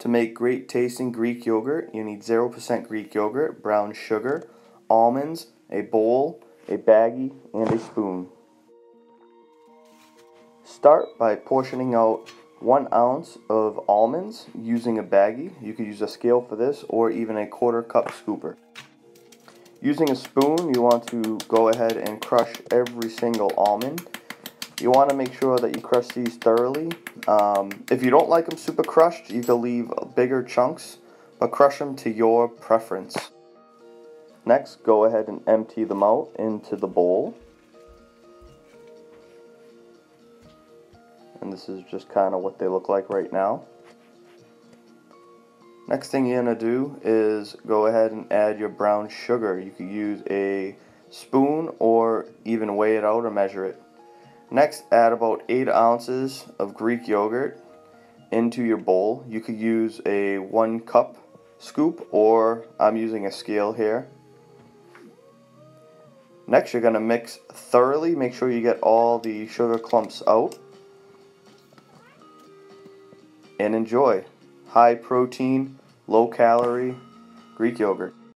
To make great tasting Greek yogurt, you need 0% Greek yogurt, brown sugar, almonds, a bowl, a baggie, and a spoon. Start by portioning out one ounce of almonds using a baggie. You could use a scale for this or even a quarter cup scooper. Using a spoon, you want to go ahead and crush every single almond. You want to make sure that you crush these thoroughly. Um, if you don't like them super crushed, you can leave bigger chunks, but crush them to your preference. Next, go ahead and empty them out into the bowl. And this is just kind of what they look like right now. Next thing you're going to do is go ahead and add your brown sugar. You could use a spoon or even weigh it out or measure it. Next, add about 8 ounces of Greek yogurt into your bowl. You could use a 1 cup scoop or I'm using a scale here. Next, you're going to mix thoroughly. Make sure you get all the sugar clumps out. And enjoy. High protein, low calorie Greek yogurt.